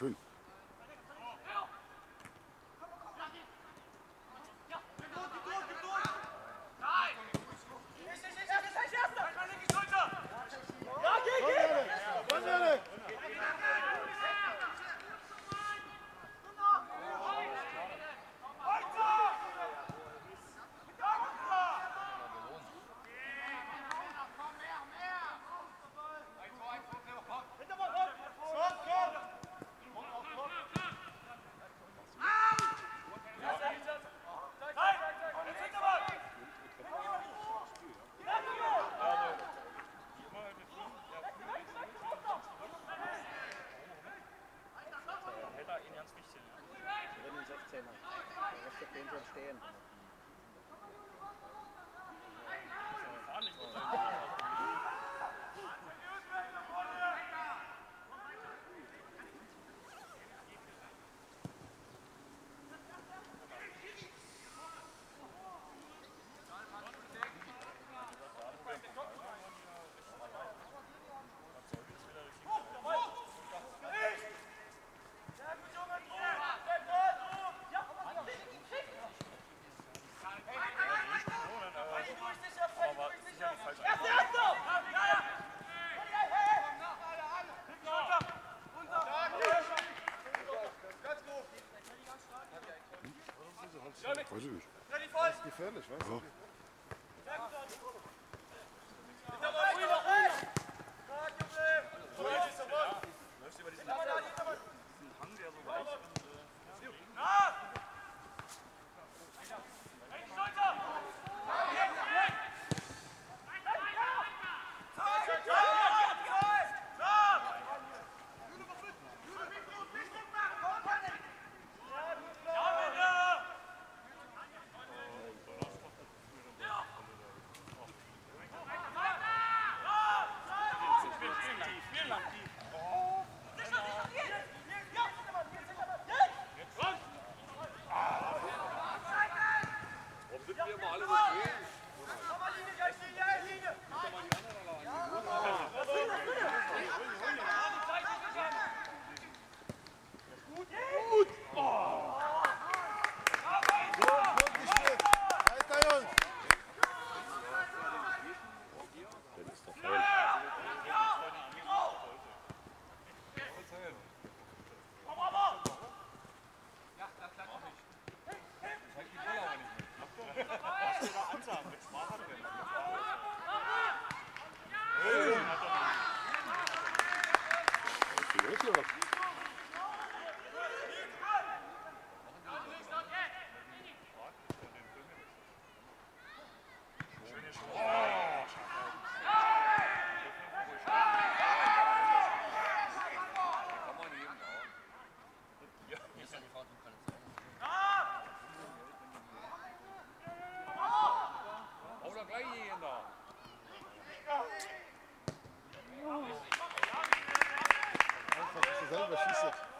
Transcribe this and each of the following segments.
War stehen. Weiß ich nicht. Das ist gefährlich, weißt du? Weiter, dass du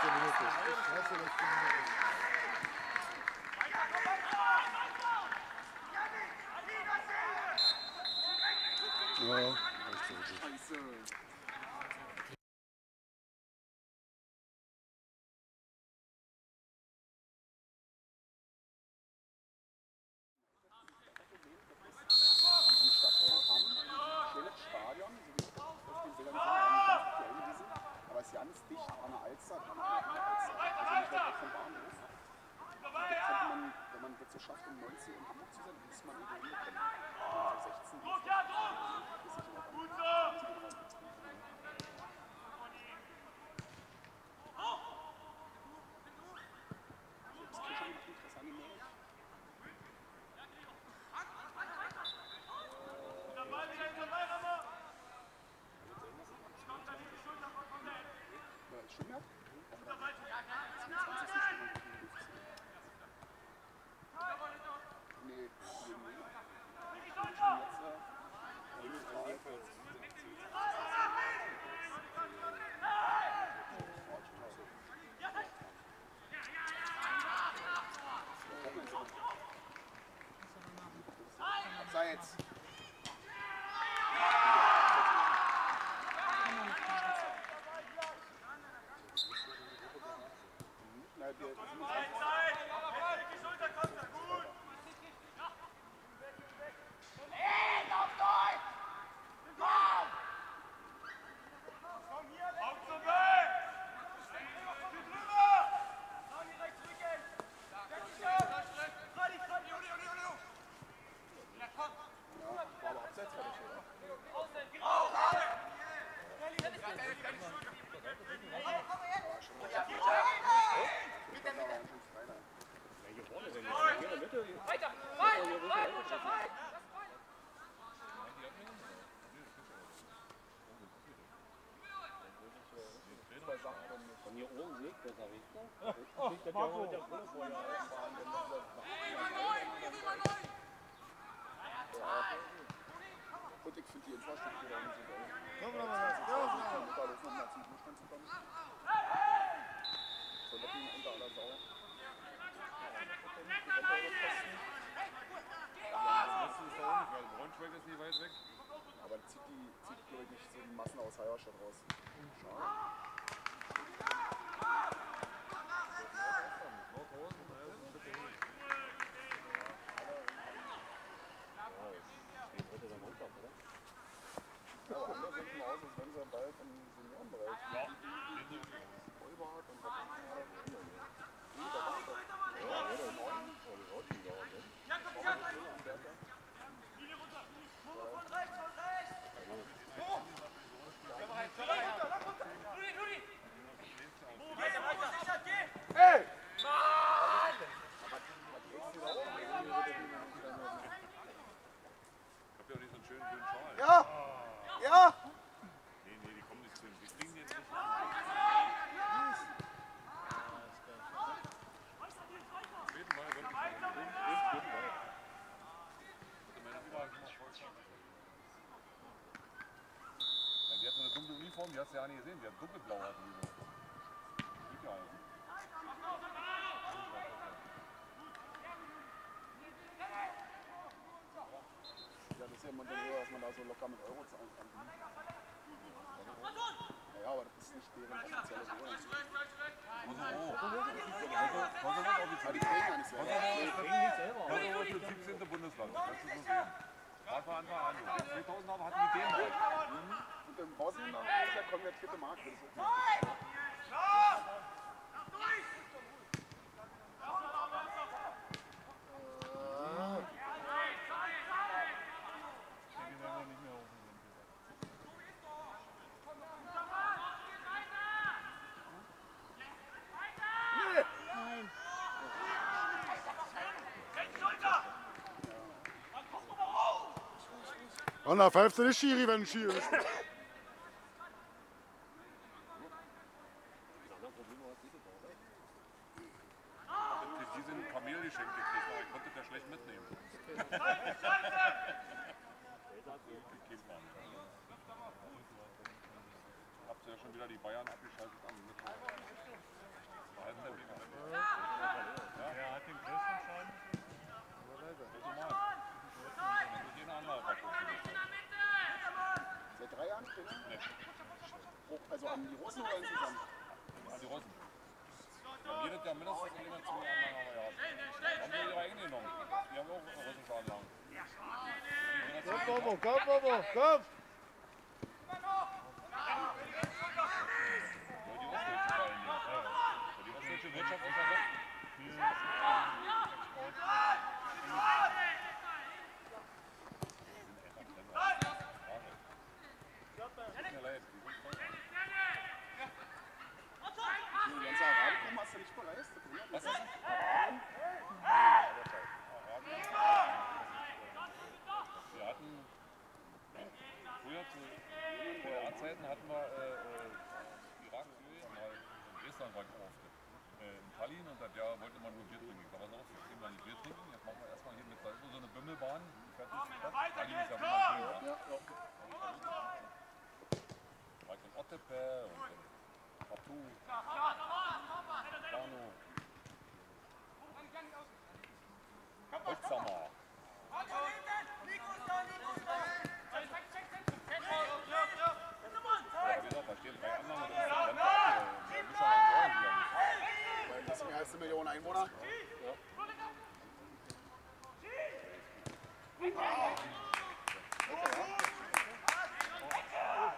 este minuto. Hace los minutos. No, I see. Wenn man das so schafft, um 19 in Hamburg zu sein, müsste man irgendwo hinkommen. Also 16 Uhr. Bis ich noch an Das ist schon eine interessante Nähe. Ja, ist schon mehr? 27. Stunde. Nee, nee, nee. Ich bin jetzt, äh, neutral. Abseits. Na, wir sind ja, war aber abseits fertig, oder? Ja, hier vorne, wenn jetzt hier in der Mitte. Weiter! Weiter! Von hier oben sehe ich besser, weißt du? Ich krieg das ja immer mit der Brille vorher ausfahren, wenn das Und ich finde die Infrastruktur auch nicht so geil. Komm, komm, komm. Um überall auf nochmal zum Zustand zu kommen. Toiletten unter aller Sau. Braunschweig ist nicht weit weg. Aber zieht, die, zieht glaube ich, so Massen aus Halberstadt raus. Schade. Seniorenbereich Ja. Vollbart und was Ich hab ja auch nicht so einen schönen grünen Schal. Ja! Ja! Nee, nee, die kommen nicht zu. Die kriegen jetzt nicht. Zweiten Mal wirklich. Bitte meine Frage. Ja, die hat Uniform, die hast du ja nicht gesehen. Die hat dunkelblau hatten die so. Ja das ist ja Montenegro, dass man da so locker mit Euro zahlen kann. Naja, aber das ist nicht deren offizielle Währung. Kosovo. Kosovo ist offiziell. die kriegen ja nicht selber. Kosovo ist das 17. Bundesland. Das du so sehen. Gerade vor Anfang an. 2000 aber hatten die den in Bosnien dann ist der konvertierte. Das okay. Und da pfeift du nicht Schiri, wenn ein Schiri ist. schon wieder die Bayern abgeschaltet am Mittel. Ja, hat den größten Schaden. Seit drei Jahren ne? spielen? Nee. Also an die Russen oder insgesamt? An die Russen. Wir haben jedes Jahr mindestens eine Nation an der Haben wir ihre eigenen genommen. Die haben auch Russenveranlagen. Komm, Bobo, komm, Bobo, komm! Wir hatten wir äh, äh, Irak, Syrien, mal in Estland war ich in Tallinn und das Jahr wollte man nur Bier trinken. Ich sag, was jetzt gehen wir nicht Bier trinken. Jetzt machen wir erstmal hier mit nur so eine Bimmelbahn. die Stadt. Tallinn ist ja ich in Ottepe und in Batu, Kano. Holzhammer. Ja, wie gesagt, da stehen drei Anlagen und das ist ein Landtag. Wir müssen ja mal bauen eine Million Einwohner.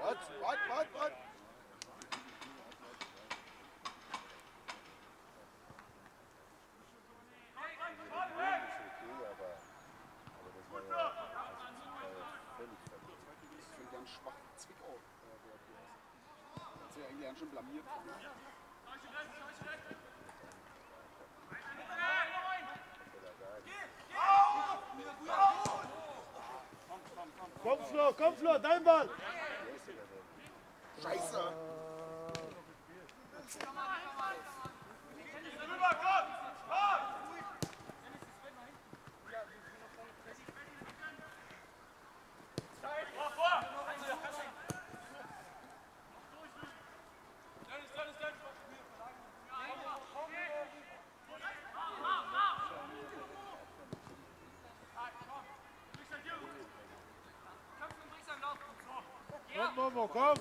Was? Was? Was? Was? Ganz schwach Zwickau. äh, wer hier. Hat sich ja eigentlich schön blamiert. Komm, Flo, dein Ball! Scheiße! Komm,